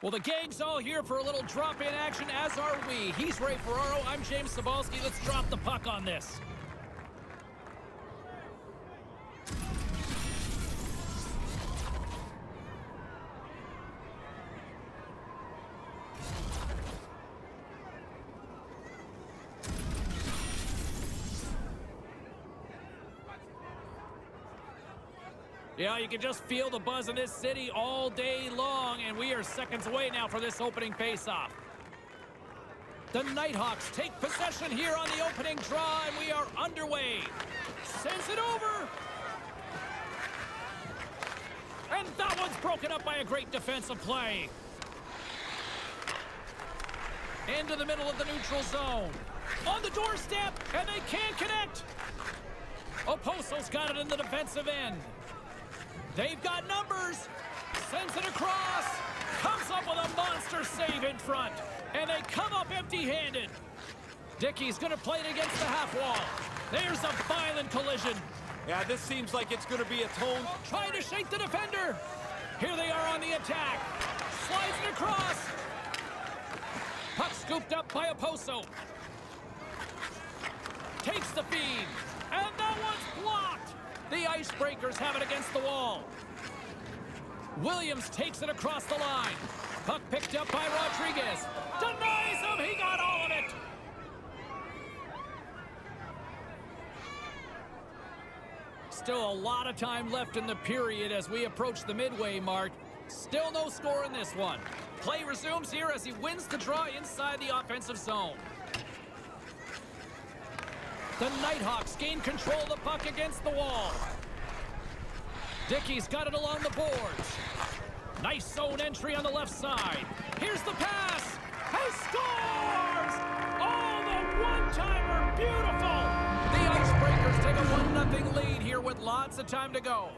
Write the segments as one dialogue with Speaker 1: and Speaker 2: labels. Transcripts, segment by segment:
Speaker 1: Well, the gang's all here for a little drop-in action, as are we. He's Ray Ferraro. I'm James Cybulski. Let's drop the puck on this. Yeah, you can just feel the buzz in this city all day long, and we are seconds away now for this opening faceoff. The Nighthawks take possession here on the opening draw, and we are underway. Sends it over. And that one's broken up by a great defensive play. Into the middle of the neutral zone. On the doorstep, and they can't connect. Oposo's got it in the defensive end. They've got numbers. Sends it across. Comes up with a monster save in front. And they come up empty-handed. Dickey's going to play it against the half wall. There's a violent collision.
Speaker 2: Yeah, this seems like it's going to be a tone.
Speaker 1: Trying to shake the defender. Here they are on the attack. Slides it across. Puck scooped up by Oposo. Takes the feed. And that one's blocked. The Icebreakers have it against the wall. Williams takes it across the line. Puck picked up by Rodriguez. Denies him. He got all of it. Still a lot of time left in the period as we approach the midway mark. Still no score in this one. Play resumes here as he wins the draw inside the offensive zone. The Nighthawks gain control of the puck against the wall. Dickey's got it along the boards. Nice zone entry on the left side. Here's the pass. He scores! Oh, the one-timer, beautiful! The Icebreakers take a 1-0 lead here with lots of time to go.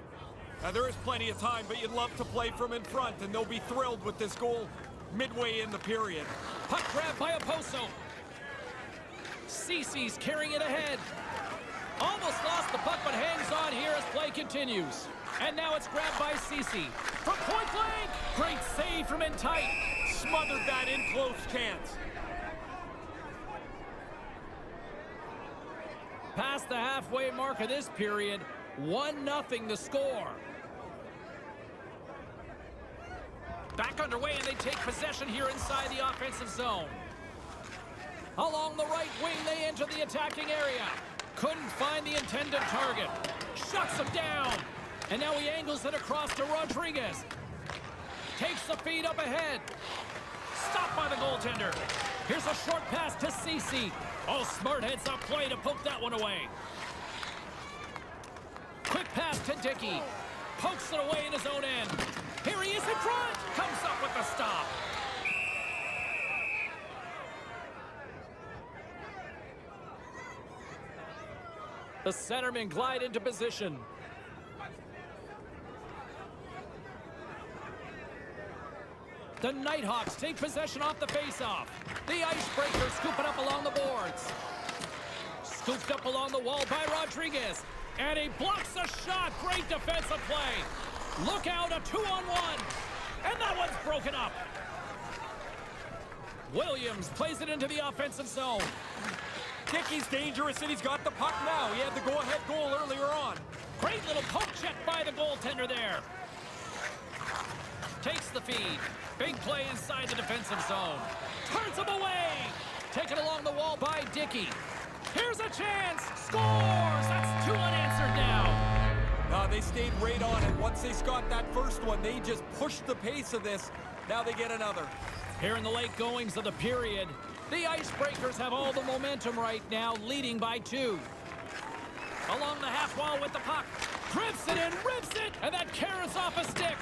Speaker 2: Now, there is plenty of time, but you'd love to play from in front, and they'll be thrilled with this goal midway in the period.
Speaker 1: Puck grab by Oposo. Cece's carrying it ahead. Almost lost the puck, but hangs on here as play continues. And now it's grabbed by Cece. From point blank! Great save from in tight.
Speaker 2: Smothered that in close chance.
Speaker 1: Past the halfway mark of this period, 1-0 the score. Back underway, and they take possession here inside the offensive zone. Along the right wing, they enter the attacking area. Couldn't find the intended target. Shuts him down. And now he angles it across to Rodriguez. Takes the feed up ahead. Stopped by the goaltender. Here's a short pass to Cece. Oh, smart heads up play to poke that one away. Quick pass to Dickey. Pokes it away in his own end. Here he is in front. Comes up with the stop. The centermen glide into position. The Nighthawks take possession off the faceoff. The Icebreaker scoop it up along the boards. Scooped up along the wall by Rodriguez. And he blocks a shot. Great defensive play. Look out, a two-on-one. And that one's broken up. Williams plays it into the offensive zone.
Speaker 2: Dickey's dangerous, and he's got the puck now. He had the go-ahead goal earlier on.
Speaker 1: Great little poke check by the goaltender there. Takes the feed. Big play inside the defensive zone. Turns him away. Taken along the wall by Dickey. Here's a chance. Scores! That's two unanswered now.
Speaker 2: Uh, they stayed right on it. Once they got that first one, they just pushed the pace of this. Now they get another.
Speaker 1: Here in the late goings of the period, the Icebreakers have all the momentum right now, leading by two. Along the half wall with the puck. Grips it in, rips it, and that carrots off a stick.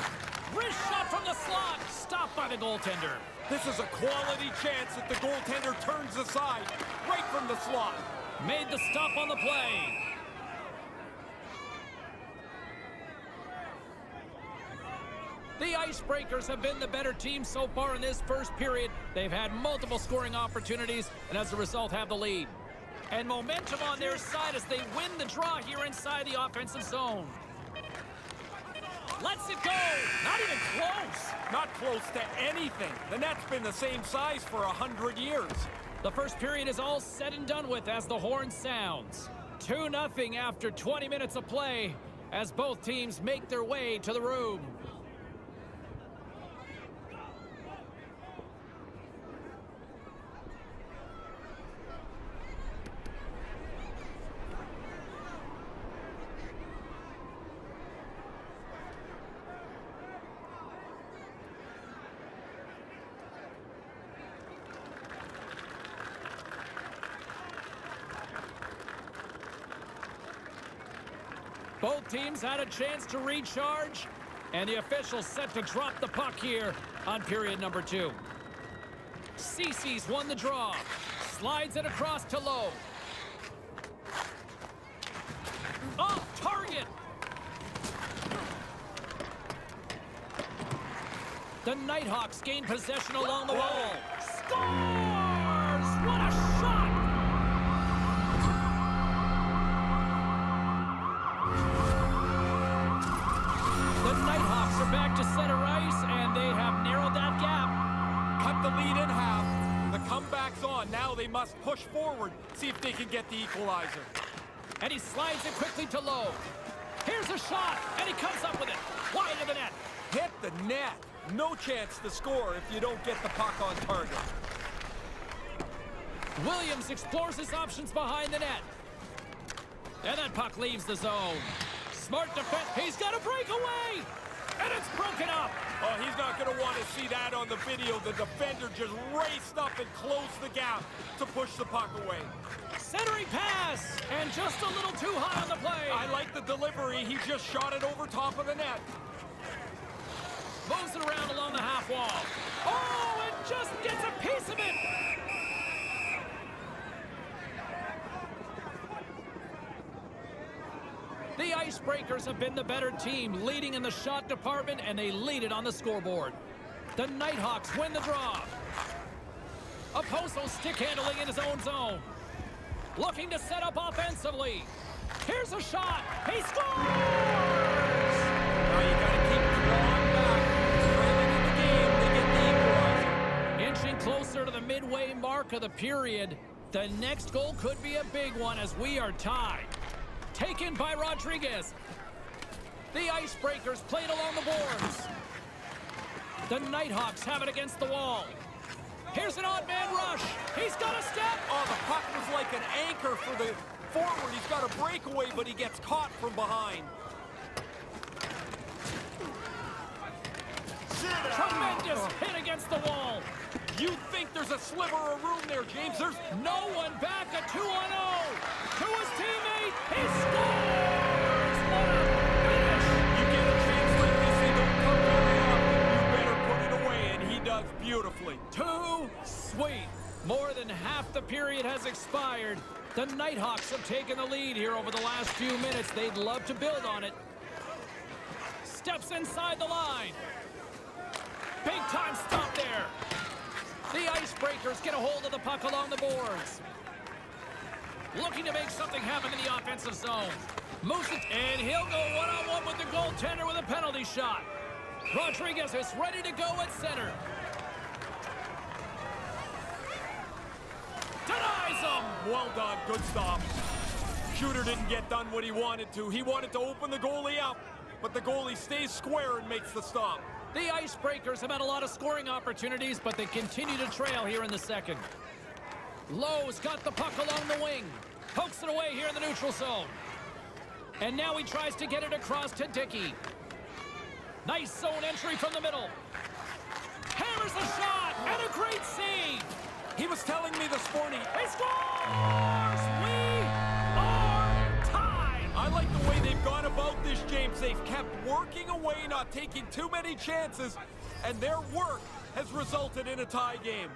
Speaker 1: Wrist shot from the slot, stopped by the goaltender.
Speaker 2: This is a quality chance that the goaltender turns aside, right from the slot.
Speaker 1: Made the stop on the play. The Icebreakers have been the better team so far in this first period. They've had multiple scoring opportunities, and as a result have the lead. And momentum on their side as they win the draw here inside the offensive zone. Lets it go. Not even close.
Speaker 2: Not close to anything. The net's been the same size for a hundred years.
Speaker 1: The first period is all said and done with as the horn sounds. 2-0 after 20 minutes of play as both teams make their way to the room. Both teams had a chance to recharge, and the officials set to drop the puck here on period number two. Cece's won the draw. Slides it across to Lowe. Off target. The Nighthawks gain possession along the wall. They
Speaker 2: must push forward, see if they can get the equalizer.
Speaker 1: And he slides it quickly to Lowe. Here's a shot, and he comes up with it. Wide of the net.
Speaker 2: Hit the net. No chance to score if you don't get the puck on target.
Speaker 1: Williams explores his options behind the net. And that puck leaves the zone. Smart defense. He's got a breakaway. And it's broken up.
Speaker 2: Oh, he's not going to want to see that on the video. The defender just raced up and closed the gap to push the puck away.
Speaker 1: Centering pass. And just a little too high on the play.
Speaker 2: I like the delivery. He just shot it over top of the net.
Speaker 1: Moves it around along the half wall. Oh, and just gets a piece of it. The Icebreakers have been the better team, leading in the shot department, and they lead it on the scoreboard. The Nighthawks win the draw. Oposo stick handling in his own zone. Looking to set up offensively. Here's a shot. He scores!
Speaker 2: Now you got to keep clawing back. Trailing in the game, they get the equalizer.
Speaker 1: Inching closer to the midway mark of the period. The next goal could be a big one as we are tied. Taken by Rodriguez. The Icebreakers played along the boards. The Nighthawks have it against the wall. Here's an odd man rush. He's got a step.
Speaker 2: Oh, the puck was like an anchor for the forward. He's got a breakaway, but he gets caught from behind.
Speaker 1: Tremendous hit against the wall.
Speaker 2: You think there's a sliver of room there, James? There's
Speaker 1: No one back, a 2 on 0. To his teammate. He scores. What a finish.
Speaker 2: You get a chance like this, they don't come very often. You better put it away, and he does beautifully.
Speaker 1: Too sweet. More than half the period has expired. The Nighthawks have taken the lead here over the last few minutes. They'd love to build on it. Steps inside the line. Big time stop there. The Icebreakers get a hold of the puck along the boards. Looking to make something happen in the offensive zone. Moves it, and he'll go one-on-one with the goaltender with a penalty shot. Rodriguez is ready to go at center. Denies him.
Speaker 2: Well done, good stop. Shooter didn't get done what he wanted to. He wanted to open the goalie up, but the goalie stays square and makes the stop.
Speaker 1: The Icebreakers have had a lot of scoring opportunities, but they continue to trail here in the second. Lowe's got the puck along the wing. Pokes it away here in the neutral zone. And now he tries to get it across to Dickey. Nice zone entry from the middle. Hammers the shot, and a great save.
Speaker 2: He was telling me this morning,
Speaker 1: He scores! We are tied!
Speaker 2: I like the way they've gone about this, James. They've kept working away, not taking too many chances, and their work has resulted in a tie game.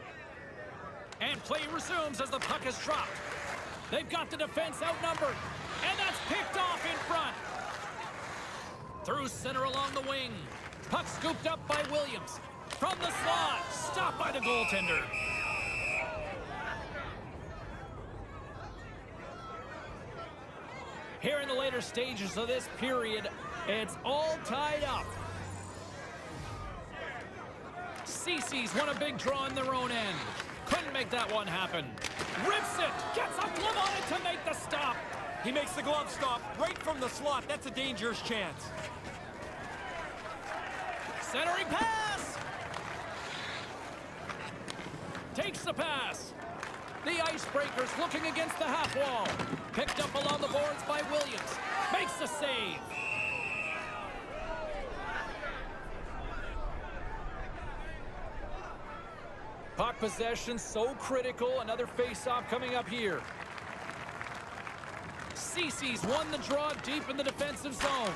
Speaker 1: And play resumes as the puck is dropped. They've got the defense outnumbered. And that's picked off in front. Through center along the wing. Puck scooped up by Williams. From the slot. Stopped by the goaltender. Here in the later stages of this period, It's all tied up. CC's won a big draw in their own end. Couldn't make that one happen. Rips it, gets a glove on it to make the stop.
Speaker 2: He makes the glove stop right from the slot. That's a dangerous chance.
Speaker 1: Centering pass. Takes the pass. The Icebreakers looking against the half wall. Picked up along the boards by Williams. Makes the save. Possession so critical. Another face-off coming up here. Cece's won the draw deep in the defensive zone.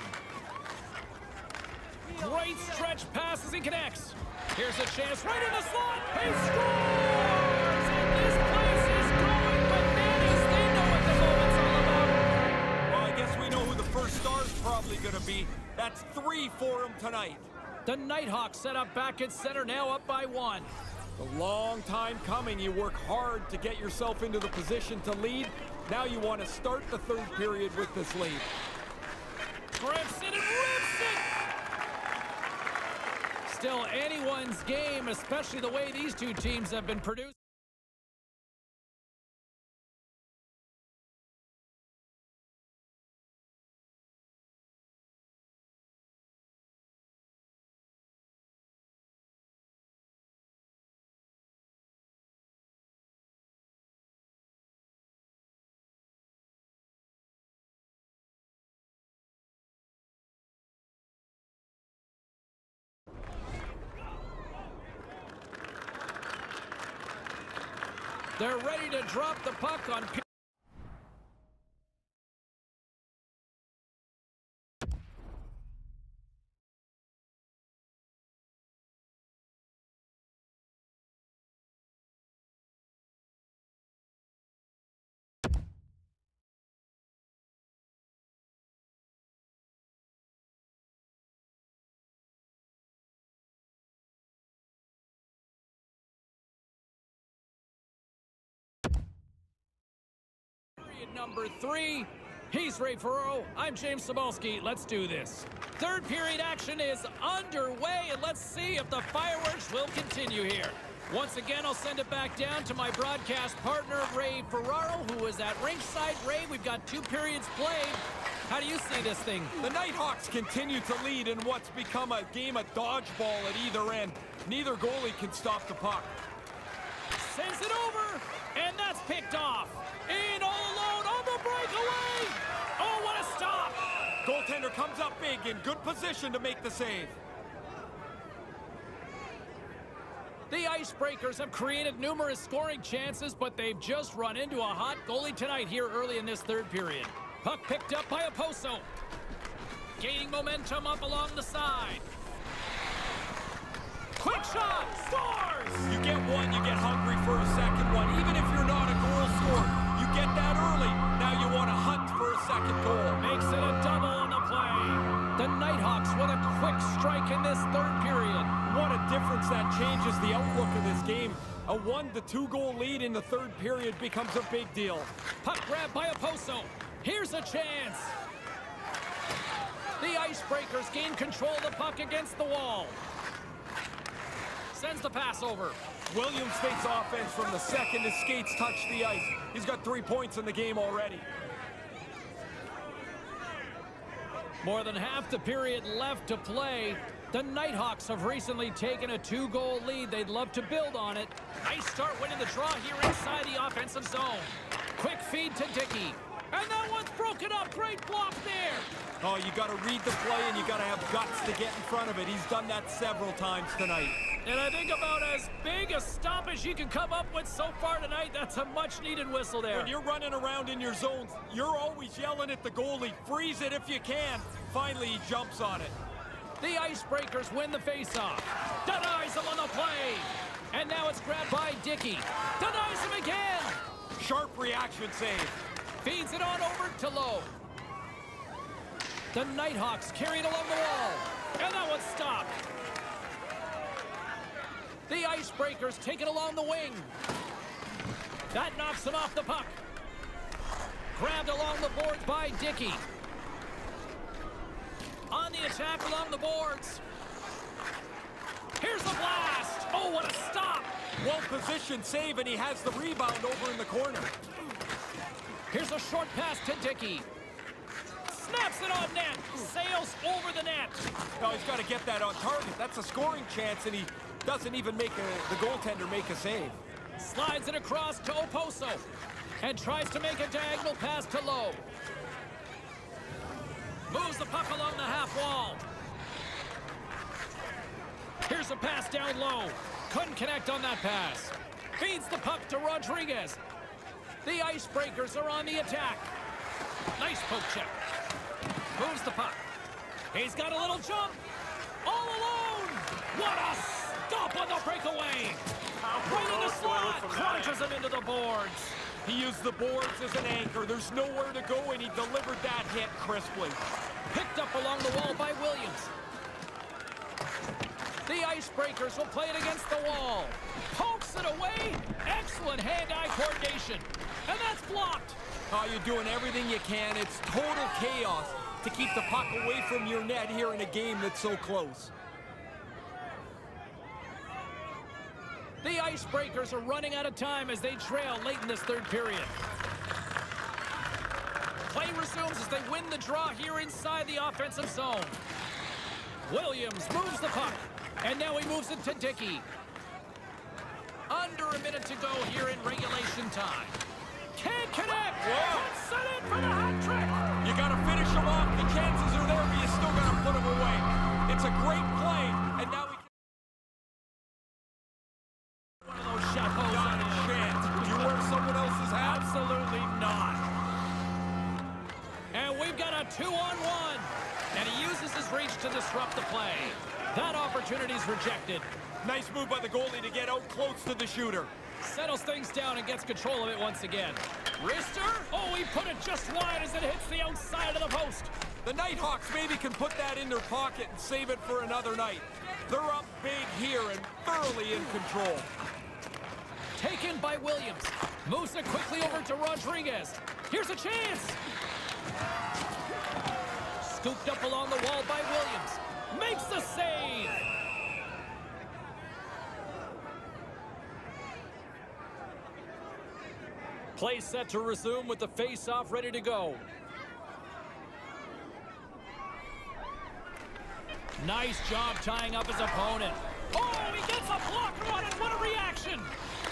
Speaker 1: Great stretch pass as he connects. Here's a chance right in the slot. He scores! And this place is going bananas. They know what the moment's all about.
Speaker 2: Well, I guess we know who the first star's probably going to be. That's three for him tonight.
Speaker 1: The Nighthawks set up back at center, now up by one.
Speaker 2: A long time coming. You work hard to get yourself into the position to lead. Now you want to start the third period with this lead.
Speaker 1: Grips it and rips it! Still anyone's game, especially the way these two teams have been produced. They're ready to drop the puck on... Period number three. He's Ray Ferraro. I'm James Cybulski. Let's do this. Third period action is underway, and let's see if the fireworks will continue here. Once again, I'll send it back down to my broadcast partner, Ray Ferraro, who is at ringside. Ray, we've got two periods played. How do you see this thing?
Speaker 2: The Nighthawks continue to lead in what's become a game of dodgeball at either end. Neither goalie can stop the puck.
Speaker 1: Sends it over, and that's picked off. In all alone on the breakaway. Oh, what a stop!
Speaker 2: Goaltender comes up big in good position to make the save.
Speaker 1: The Icebreakers have created numerous scoring chances, but they've just run into a hot goalie tonight here early in this third period. Puck picked up by Oposo. Gaining momentum up along the side. Quick shot! Scores!
Speaker 2: You get one, you get hungry for a second one. Even if you're not a goal scorer, you get that early. Now you want to hunt for a second goal.
Speaker 1: Makes Nighthawks with a quick strike in this third period.
Speaker 2: What a difference that changes the outlook of this game. A one to two goal lead in the third period becomes a big deal.
Speaker 1: Puck grab by Oposo. Here's a chance. The Icebreakers gain control of the puck against the wall. Sends the pass over.
Speaker 2: Williams fakes offense from the second his skates touch the ice. He's got three points in the game already.
Speaker 1: More than half the period left to play. The Nighthawks have recently taken a two-goal lead. They'd love to build on it. Nice start winning the draw here inside the offensive zone. Quick feed to Dickey. And that one's broken up. Great block there.
Speaker 2: Oh, you got to read the play and you got to have guts to get in front of it. He's done that several times tonight.
Speaker 1: And I think about as big a stop as you can come up with so far tonight. That's a much-needed whistle there.
Speaker 2: When you're running around in your zones, you're always yelling at the goalie, freeze it if you can. Finally, he jumps on it.
Speaker 1: The Icebreakers win the faceoff. Denies him on the play. And now it's grabbed by Dickey. Denies him again.
Speaker 2: Sharp reaction save.
Speaker 1: Feeds it on over to Lowe. The Nighthawks carry it along the wall. And that one's stopped. The Icebreakers take it along the wing. That knocks him off the puck. Grabbed along the boards by Dickey. On the attack along the boards. Here's the blast. Oh, what a stop.
Speaker 2: Well-positioned save, and he has the rebound over in the corner.
Speaker 1: Here's a short pass to Dickey. Snaps it on net. Sails over the net.
Speaker 2: Oh, he's got to get that on target. That's a scoring chance, and he doesn't even make a, the goaltender make a save.
Speaker 1: Slides it across to Oposo. And tries to make a diagonal pass to Lowe. Moves the puck along the half wall. Here's a pass down low. Couldn't connect on that pass. Feeds the puck to Rodriguez. The Icebreakers are on the attack. Nice poke check. Moves the puck. He's got a little jump. All alone. What a stop on the breakaway. Right in the slot. Crunches him into the boards.
Speaker 2: He used the boards as an anchor. There's nowhere to go, and he delivered that hit crisply.
Speaker 1: Picked up along the wall by Williams. The Icebreakers will play it against the wall. Pokes it away. Excellent hand-eye coordination. And that's blocked.
Speaker 2: Oh, you're doing everything you can. It's total chaos to keep the puck away from your net here in a game that's so close.
Speaker 1: The Icebreakers are running out of time as they trail late in this third period. Play resumes as they win the draw here inside the offensive zone. Williams moves the puck, and now he moves it to Dickey. Under a minute to go here in regulation time. Can't connect!
Speaker 2: Whoa.
Speaker 1: Set it for the hat trick!
Speaker 2: You got to finish him off. The chances are there, but you still got to put him away. It's a great play, and now we can...
Speaker 1: One of those shot holes
Speaker 2: a chance. Would you wear someone else's hat?
Speaker 1: Absolutely not. And we've got a two-on-one. And he uses his reach to disrupt the play. That opportunity's rejected.
Speaker 2: Nice move by the goalie to get out close to the shooter.
Speaker 1: Settles things down and gets control of it once again. Wrister? Oh, he put it just wide as it hits the outside of the post.
Speaker 2: The Nighthawks maybe can put that in their pocket and save it for another night. They're up big here and thoroughly in control.
Speaker 1: Taken by Williams. Moves it quickly over to Rodriguez. Here's a chance. Scooped up along the wall by Williams. Makes the save. Play set to resume with the face-off ready to go. Nice job tying up his opponent. Oh, he gets a blocker on it. What a reaction.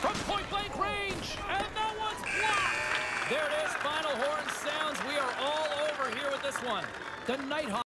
Speaker 1: From point-blank range. And that one's blocked. There it is. Final horn sounds. We are all over here with this one. The Nighthawks.